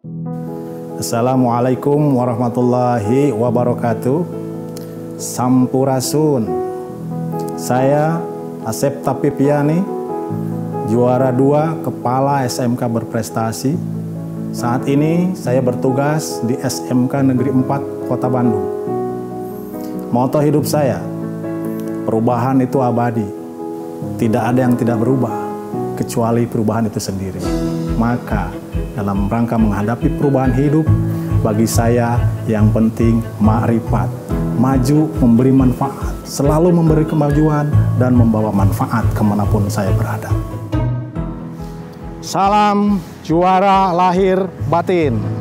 Assalamualaikum warahmatullahi wabarakatuh. Sampurasun. Saya Asep Tapipiani, juara dua Kepala SMK berprestasi. Saat ini saya bertugas di SMK Negeri 4 Kota Bandung. Moto hidup saya, perubahan itu abadi. Tidak ada yang tidak berubah, kecuali perubahan itu sendiri. Maka dalam rangka menghadapi perubahan hidup, bagi saya yang penting makrifat, maju memberi manfaat, selalu memberi kemajuan dan membawa manfaat ke mana pun saya berada. Salam juara lahir batin.